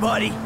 Buddy.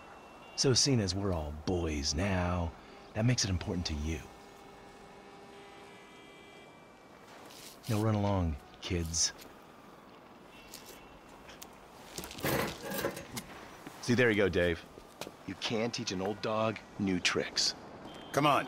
So seeing as we're all boys now, that makes it important to you. Now run along, kids. See, there you go, Dave. You can teach an old dog new tricks. Come on.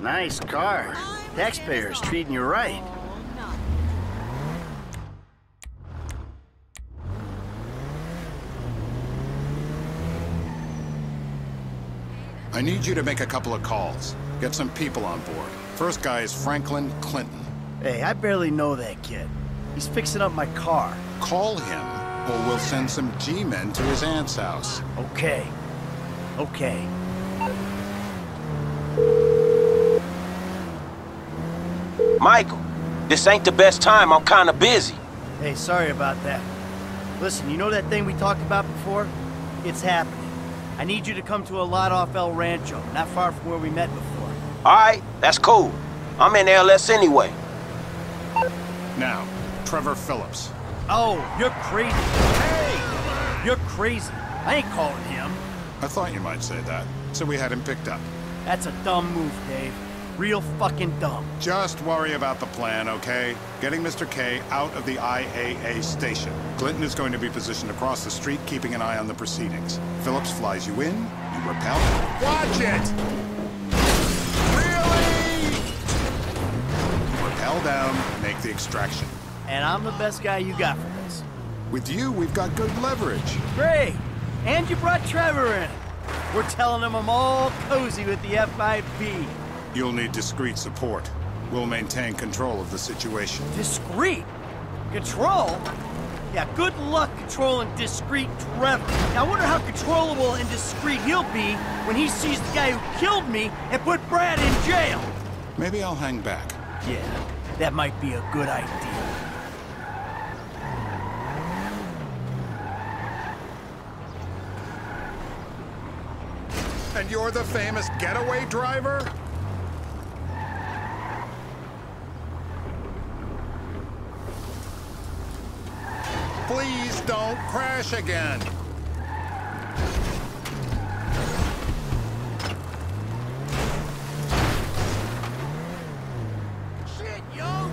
Nice car. Taxpayers treating you right. I need you to make a couple of calls. Get some people on board. First guy is Franklin Clinton. Hey, I barely know that kid. He's fixing up my car. Call him, or we'll send some G-men to his aunt's house. Okay. Okay. Michael, this ain't the best time. I'm kinda busy. Hey, sorry about that. Listen, you know that thing we talked about before? It's happening. I need you to come to a lot off El Rancho, not far from where we met before. Alright, that's cool. I'm in LS anyway. Now, Trevor Phillips. Oh, you're crazy. Hey! You're crazy. I ain't calling him. I thought you might say that, so we had him picked up. That's a dumb move, Dave. Real fucking dumb. Just worry about the plan, okay? Getting Mr. K out of the IAA station. Clinton is going to be positioned across the street, keeping an eye on the proceedings. Phillips flies you in, you rappel. Watch it! Really? You rappel down, make the extraction. And I'm the best guy you got for this. With you, we've got good leverage. Great! And you brought Trevor in. We're telling him I'm all cozy with the FIB. You'll need discreet support. We'll maintain control of the situation. Discreet? Control? Yeah, good luck controlling discreet Trevor. Now, I wonder how controllable and discreet he'll be when he sees the guy who killed me and put Brad in jail. Maybe I'll hang back. Yeah, that might be a good idea. And you're the famous getaway driver? Please don't crash again. Shit, yo!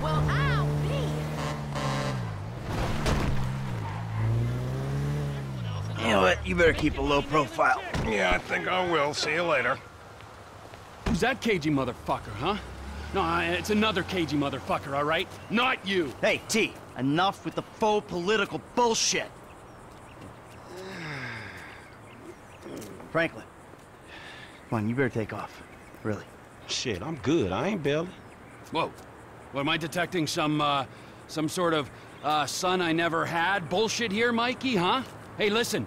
Well, I'll be. You know what? You better keep a low profile. Yeah, I think I will. See you later. Who's that cagey motherfucker, huh? No, it's another cagey motherfucker, all right? Not you. Hey, T, enough with the faux political bullshit. Franklin, come on, you better take off. Really. Shit, I'm good. I ain't bailing. Whoa. What, am I detecting some, uh, some sort of, uh, son I never had bullshit here, Mikey, huh? Hey, listen,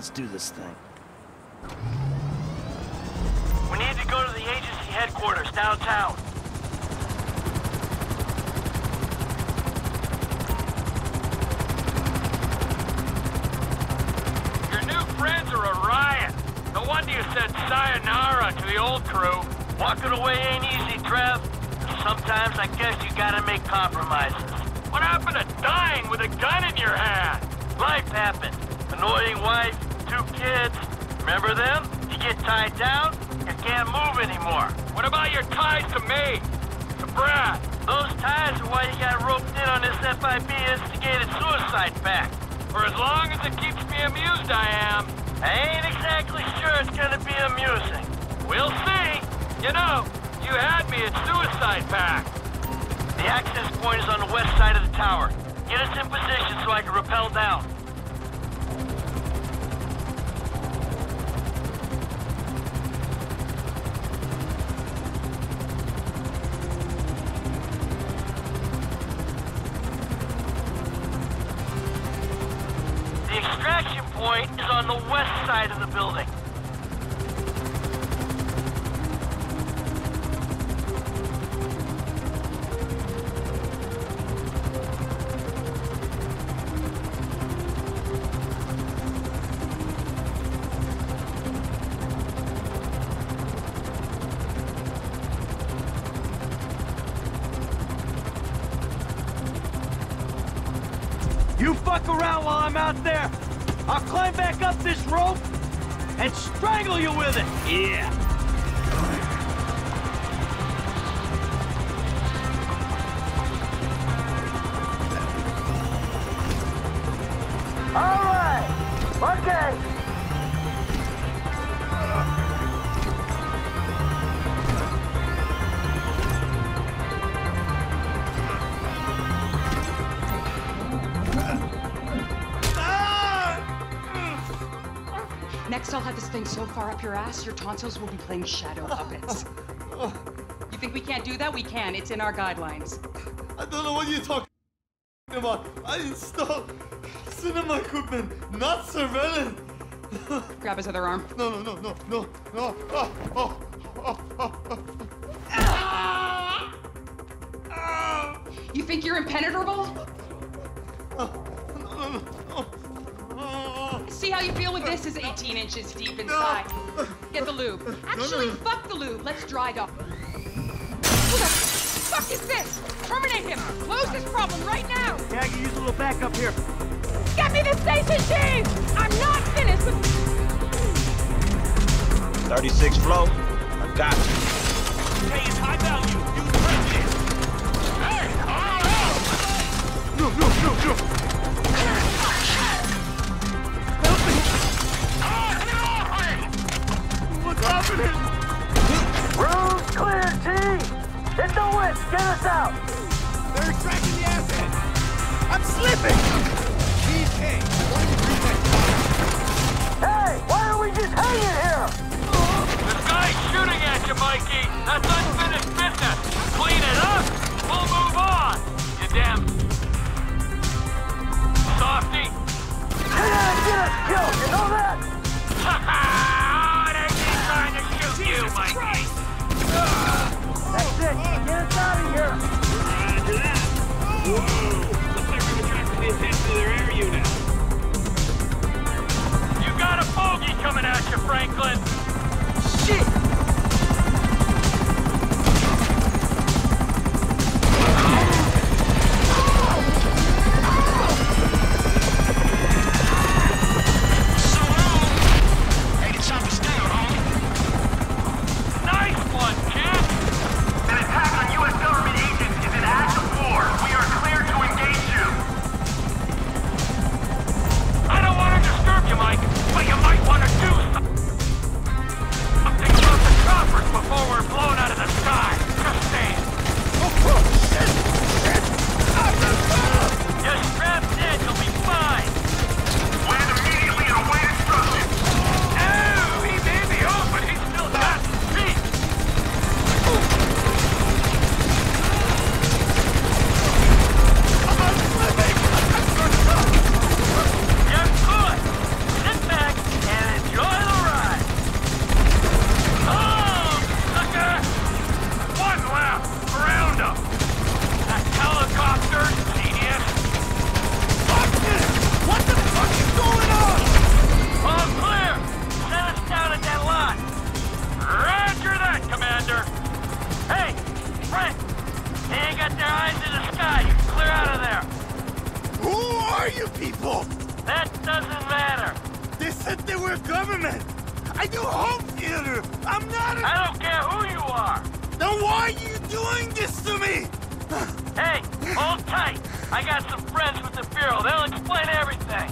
Let's do this thing. We need to go to the agency headquarters downtown. Your new friends are a riot. No wonder you said sayonara to the old crew. Walking away ain't easy, Trev. Sometimes I guess you gotta make compromises. What happened to dying with a gun in your hand? Life happened. Annoying wife, kids. Remember them? You get tied down, you can't move anymore. What about your ties to me? To Brad? Those ties are why you got roped in on this FIB instigated suicide pact. For as long as it keeps me amused, I am. I ain't exactly sure it's gonna be amusing. We'll see. You know, you had me at suicide pact. The access point is on the west side of the tower. Get us in position so I can rappel down. Extraction point is on the west side of the building. Rope and strangle you with it. Yeah. Thing so far up your ass, your tonsils will be playing shadow puppets. you think we can't do that? We can. It's in our guidelines. I don't know what you're talking about. I installed cinema equipment, not surveillance. Grab his other arm. No, no, no, no, no, no. Oh, oh, oh, oh, oh. You think you're impenetrable? See how you feel with this is 18 inches deep inside. Get the lube. Actually, fuck the lube. Let's dry dock. Who the fuck is this? Terminate him. Close this problem right now. Yeah, I can use a little backup here. Get me the station chief. I'm not finished with. 36 flow. I got you. Hey, it's high value. Get us out. They're extracting the asset. I'm slipping. Hey, Hey, why are we just hanging here? The guy's shooting at you, Mikey. That's unfinished business. Clean it up. We'll move on. You damn softy. You're gonna get us killed. You know that? Ha it ain't me trying to shoot you, Mikey. That's it. Out of here. Looks people? That doesn't matter. They said they were government. I do home theater. I'm not a... I don't care who you are. Then why are you doing this to me? Hey, hold tight. I got some friends with the Bureau. They'll explain everything.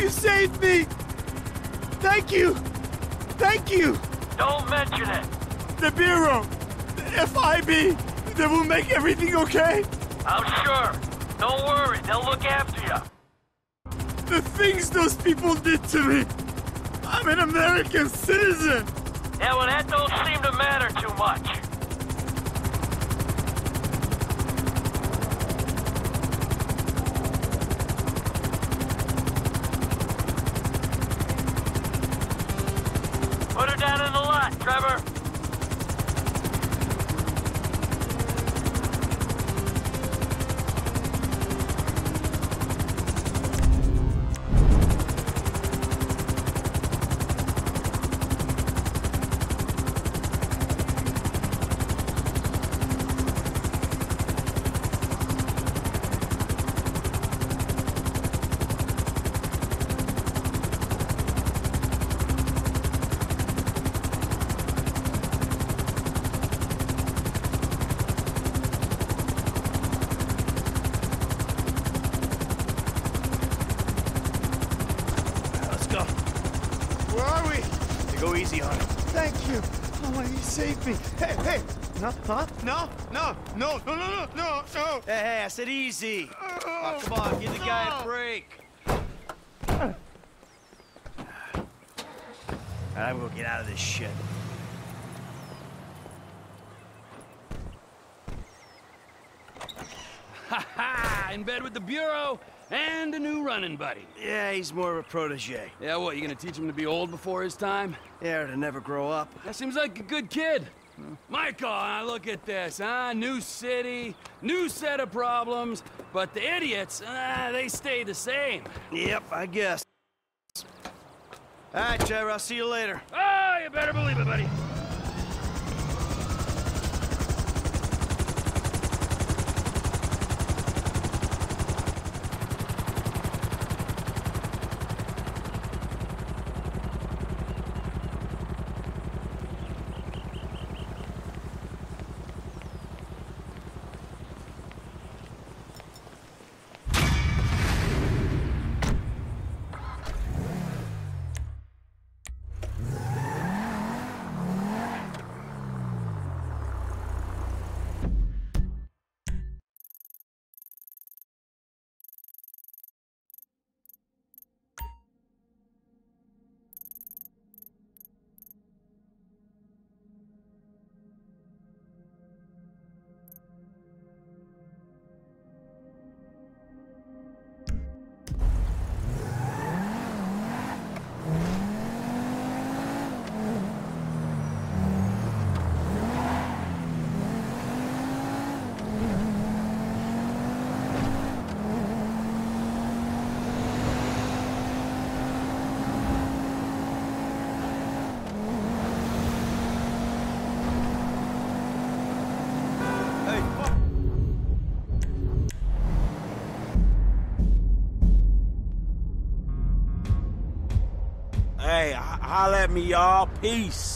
You saved me. Thank you. Thank you. Don't mention it. The Bureau, the FIB, they will make everything okay. I'm sure. Don't worry, they'll look after you. The things those people did to me. I'm an American citizen. Yeah, well, that don't seem to matter too much. Put her down in the lot, Trevor. Let's go. Where are we? Go easy on him. Thank you. Oh, you saved me. Hey, hey. No, huh? No, no, no, no, no, no, no, no. Hey, hey, I said easy. Oh, come on, give the guy a break. I will get out of this shit. Ha ha! In bed with the Bureau and a new running buddy. Yeah, he's more of a protege. Yeah, what, you gonna teach him to be old before his time? Yeah, to never grow up. That seems like a good kid. Michael, uh, look at this, huh? New city, new set of problems, but the idiots, uh, they stay the same. Yep, I guess. All right, Trevor, I'll see you later. Oh, you better believe it, buddy. Holla at me, y'all. Peace.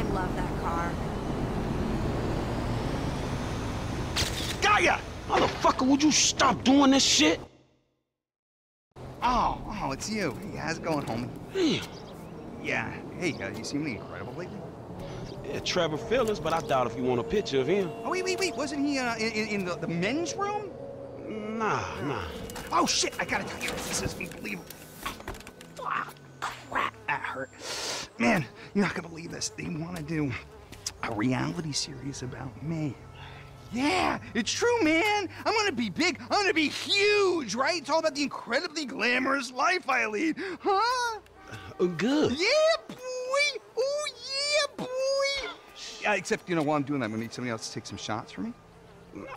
I love that car. Gaia! Motherfucker, would you stop doing this shit? Oh, oh, it's you. Hey, how's it going, homie? Damn. Yeah. Hey, uh, you seem incredible lately. Yeah, Trevor Phillips, but I doubt if you want a picture of him. Oh, wait, wait, wait. Wasn't he uh, in, in the, the men's room? Nah, nah. Oh, shit. I gotta tell you, this is unbelievable. Ah, crap. That hurt. Man, you're not gonna believe this. They want to do a reality series about me. Yeah, it's true, man. I'm gonna be big. I'm gonna be huge, right? It's all about the incredibly glamorous life I lead, huh? Uh, good. Yeah, boy. Oh, yeah, boy. Yeah, except, you know, while I'm doing that, I'm gonna need somebody else to take some shots for me.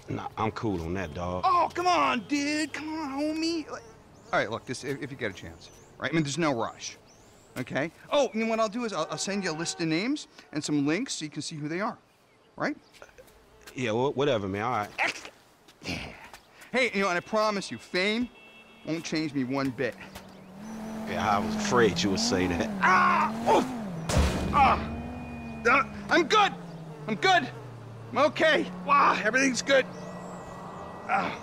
Nah, I'm cool on that, dog. Oh, come on, dude. Come on, homie. All right, look, this if, if you get a chance, right? I mean, there's no rush. Okay? Oh, and what I'll do is I'll, I'll send you a list of names and some links so you can see who they are. Right? Yeah, wh- whatever, man. All right. Yeah. Hey, you know, and I promise you, fame won't change me one bit. Yeah, I was afraid you would say that. Ah! Oof! Ah! Uh, I'm good! I'm good! I'm okay! Wow, everything's good! Ah.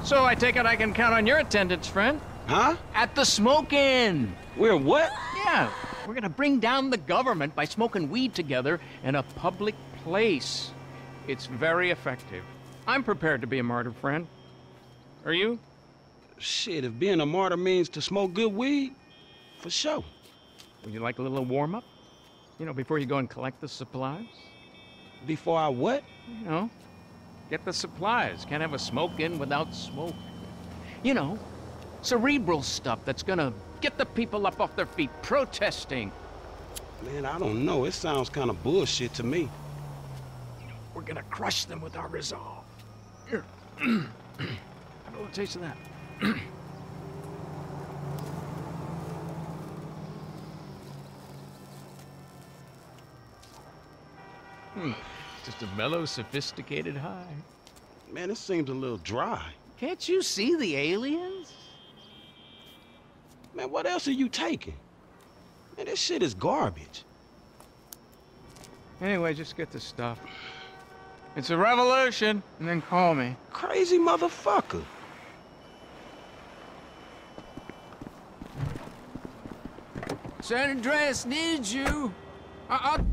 So I take it I can count on your attendance, friend? Huh? At the smoke-in. We're what? Yeah, we're gonna bring down the government by smoking weed together in a public place. It's very effective. I'm prepared to be a martyr, friend. Are you? Shit, if being a martyr means to smoke good weed, for sure. Would you like a little warm-up? You know, before you go and collect the supplies? Before I what? You know, get the supplies. Can't have a smoke-in without smoke. You know, cerebral stuff that's gonna get the people up off their feet protesting. Man, I don't know. It sounds kind of bullshit to me. We're gonna crush them with our resolve. Here. Have a little taste of that. hmm. Just a mellow, sophisticated high. Man, this seems a little dry. Can't you see the aliens? Man, what else are you taking? Man, this shit is garbage. Anyway, just get the stuff. It's a revolution, and then call me. Crazy motherfucker. San Andreas needs you. I will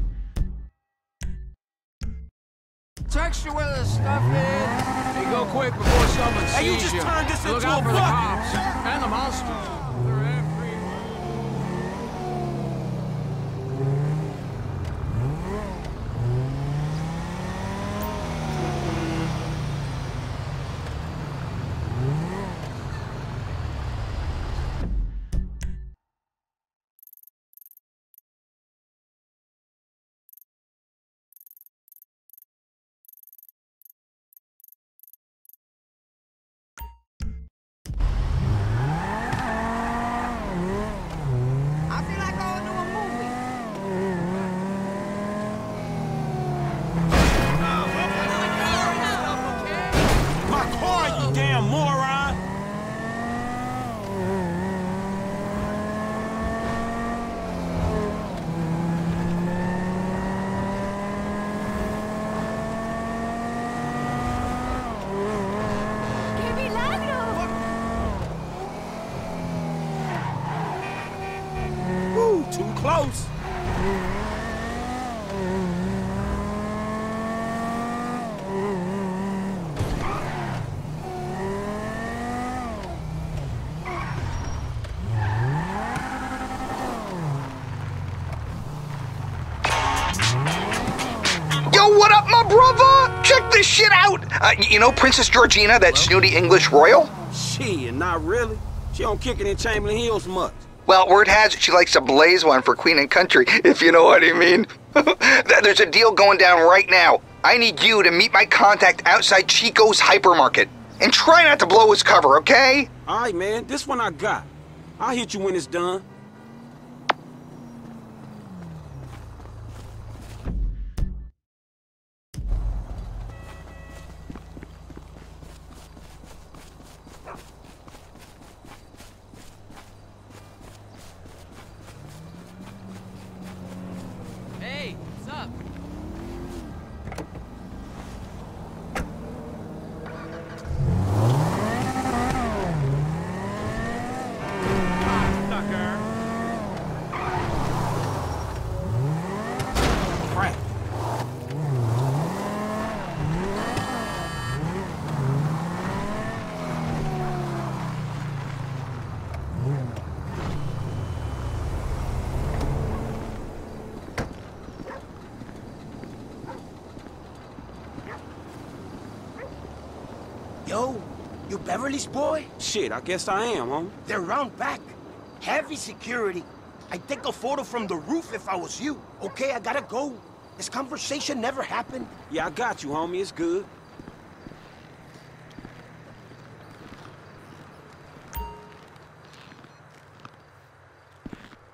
text you where the stuff is. Hey, go quick before someone sees Hey, you just turned this Look into out a for the cops and the monsters. They're everywhere. I feel like going to a movie. My car, you damn moron! ¡Qué milagro! Woo, too close. Yo, what up, my brother? Check this shit out. Uh, you know Princess Georgina, that snooty English royal? Shit, not really. She don't kick it in Chamberlain Hills much. Well, word has it she likes to blaze one for Queen and Country, if you know what I mean. There's a deal going down right now. I need you to meet my contact outside Chico's hypermarket. And try not to blow his cover, okay? All right, man, this one I got. I'll hit you when it's done. Hey, what's up? Crap. Yo, you Beverly's boy? Shit, I guess I am, homie. They're round back. Heavy security. I'd take a photo from the roof if I was you. Okay, I gotta go. This conversation never happened. Yeah, I got you, homie. It's good.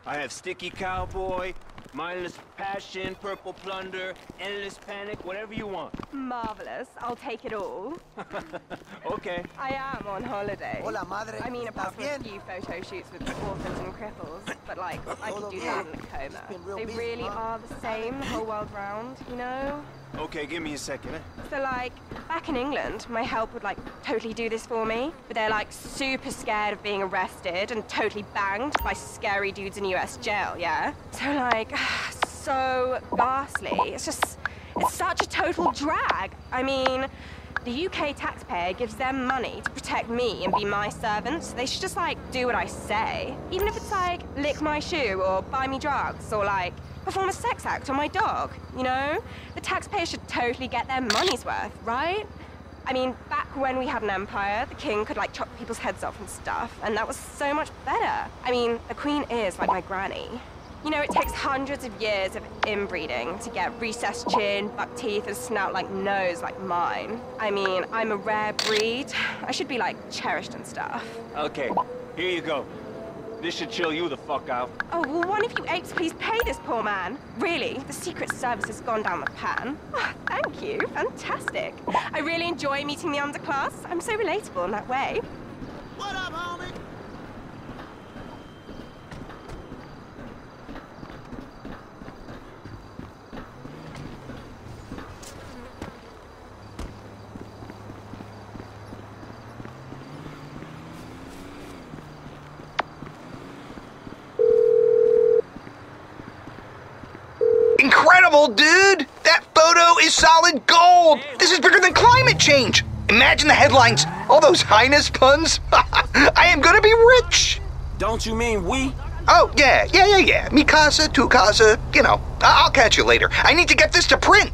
I have Sticky Cowboy, Mindless Passion, Purple Plunder, Endless Panic, whatever you want. Marvelous. I'll take it all. Okay. I am on holiday. Hola, madre. I mean, apart from ¿Estás a few photo shoots with orphans and cripples, but like, I could do that in a coma. They really are the same the whole world round, you know? Okay, give me a second. eh? So like, back in England, my help would like totally do this for me, but they're like super scared of being arrested and totally banged by scary dudes in US jail, yeah? So like, so ghastly. It's just, it's such a total drag. I mean, the UK taxpayer gives them money to protect me and be my servant. They should just like do what I say. Even if it's like lick my shoe or buy me drugs or like perform a sex act on my dog, you know? The taxpayer should totally get their money's worth, right? I mean, back when we had an empire, the king could like chop people's heads off and stuff, and that was so much better. I mean, the queen is like my granny. You know, it takes hundreds of years of inbreeding to get recessed chin, buck teeth, and snout like nose like mine. I mean, I'm a rare breed. I should be like cherished and stuff. Okay, here you go. This should chill you the fuck out. Oh, will one of you apes please pay this poor man? Really? The Secret Service has gone down the pan. Oh, thank you. Fantastic. I really enjoy meeting the underclass. I'm so relatable in that way. What up, homie? Incredible, dude! That photo is solid gold! This is bigger than climate change! Imagine the headlines. All those highness puns. I am gonna be rich! Don't you mean we? Oh, yeah, yeah, yeah, yeah. Mi casa, tu casa, you know. I- I'll catch you later. I need to get this to print.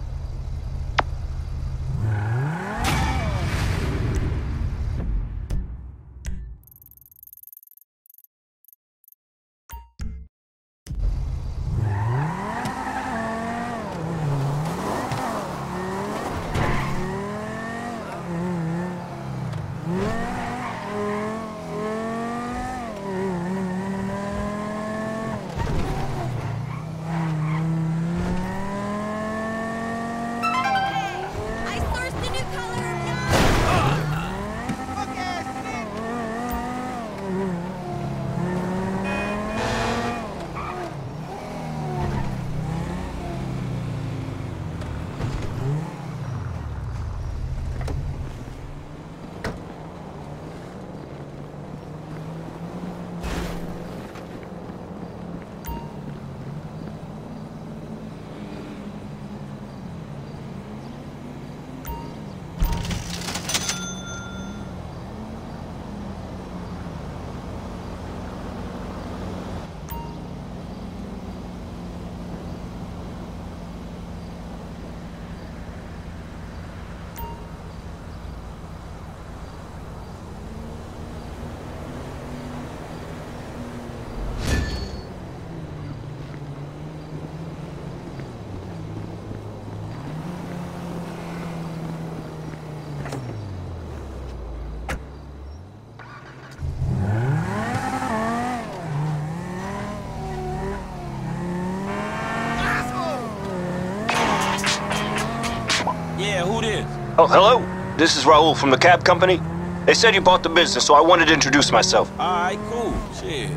Oh, hello? This is Raul from the cab company. They said you bought the business, so I wanted to introduce myself. Alright, cool. Shit.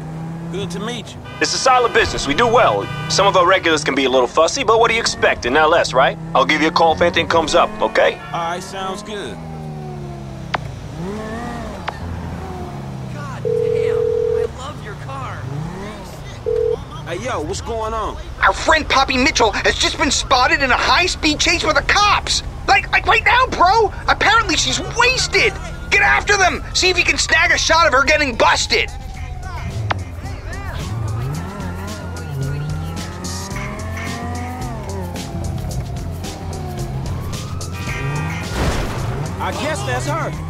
Good to meet you. It's a solid business. We do well. Some of our regulars can be a little fussy, but what do you expect in LS, right? I'll give you a call if anything comes up, okay? Alright, sounds good. God damn, I love your car. Hey, yo, what's going on? Our friend Poppy Mitchell has just been spotted in a high-speed chase with the cops. Like, like right now, bro. Apparently she's wasted. Get after them. See if you can snag a shot of her getting busted. I guess that's her.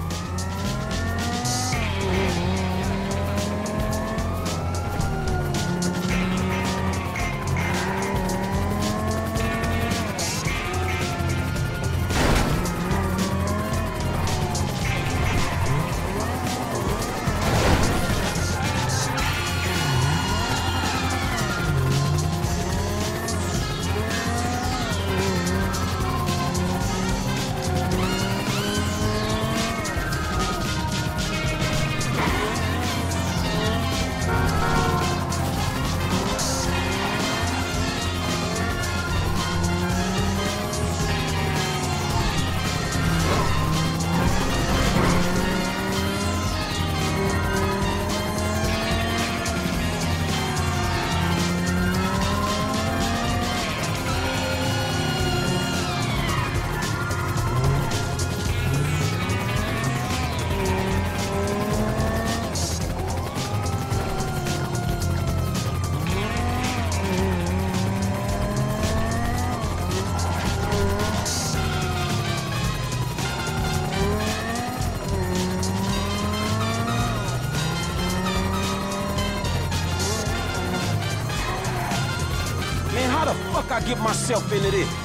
Fuck I get myself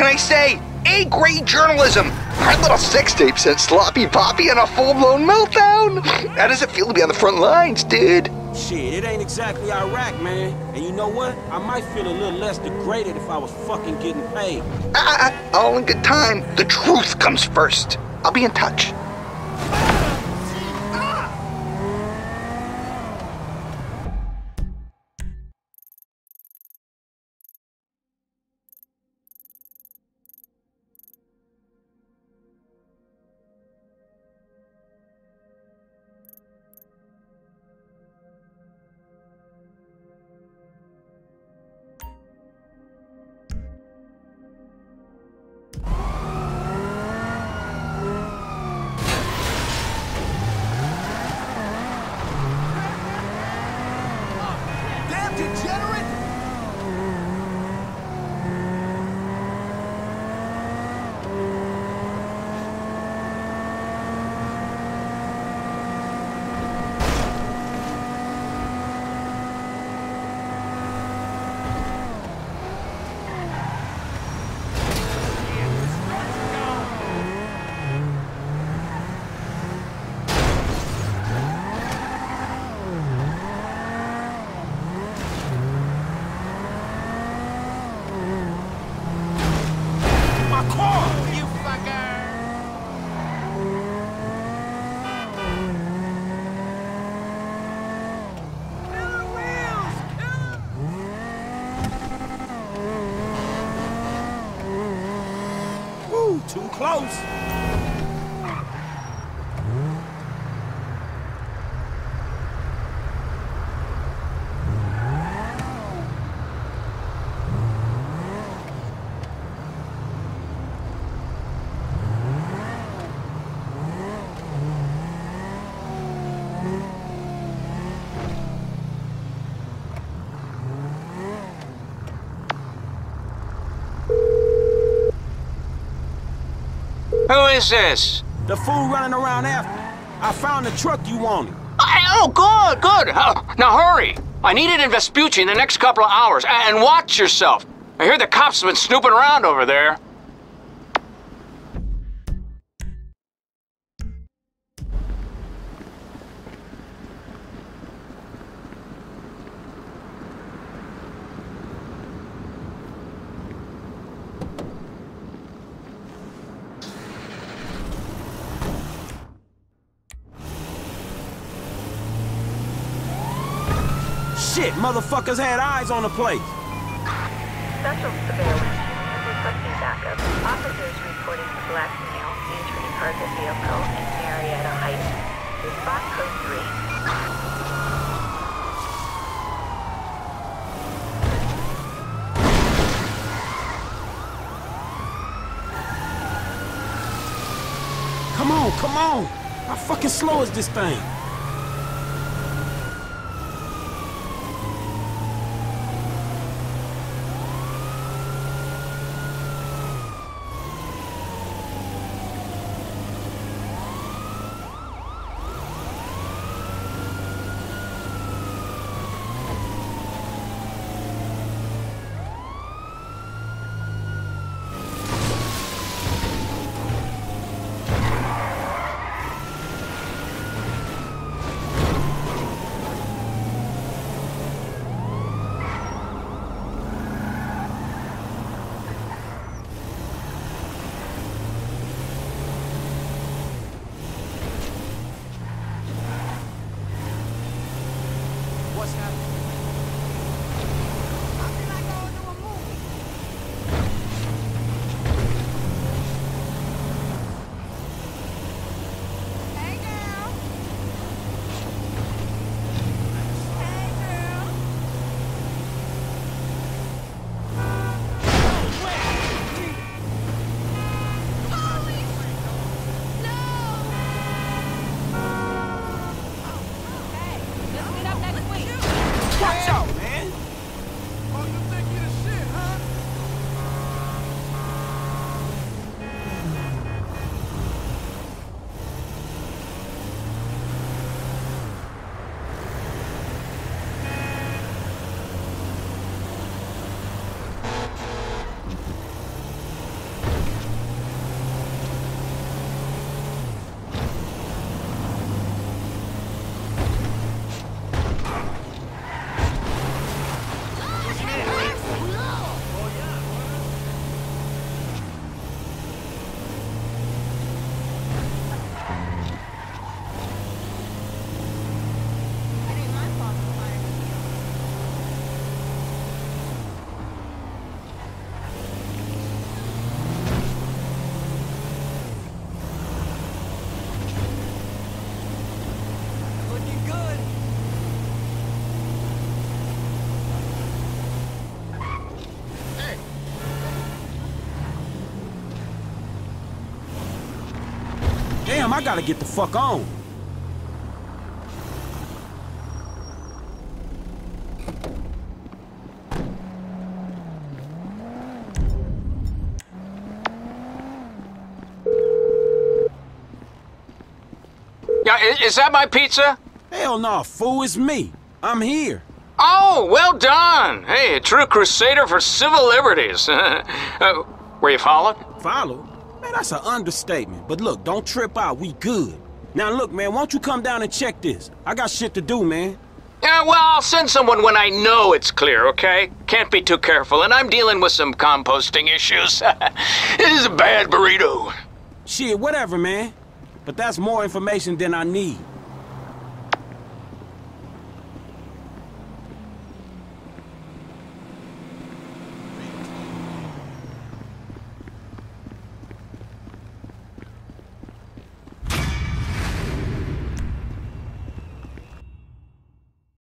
can I say? A grade journalism! Our little sex tape sent Sloppy Poppy in a full-blown meltdown! How does it feel to be on the front lines, dude? Shit, it ain't exactly Iraq, man. And you know what? I might feel a little less degraded if I was fucking getting paid. Ah, all in good time. The truth comes first. I'll be in touch. Who is this? The fool running around after. I found the truck you wanted. I, oh, good, good. Uh, now hurry. I need it in Vespucci in the next couple of hours. And watch yourself. I hear the cops have been snooping around over there. Shit, motherfuckers had eyes on the place. Special surveillance unit requesting backup. Officers reporting a black male entering target vehicle in Murrieta Heights. Spot code 3. Come on, come on. How fucking slow is this thing? what's happening. Damn, I gotta get the fuck on. Yeah, is that my pizza? Hell no, fool, it's me. I'm here. Oh, well done. Hey, a true crusader for civil liberties. uh, were you followed? Follow? Man, that's an understatement. But look, don't trip out. We good. Now look, man, won't you come down and check this? I got shit to do, man. Yeah, well, I'll send someone when I know it's clear, okay? Can't be too careful, and I'm dealing with some composting issues. this is a bad burrito. Shit, whatever, man. But that's more information than I need.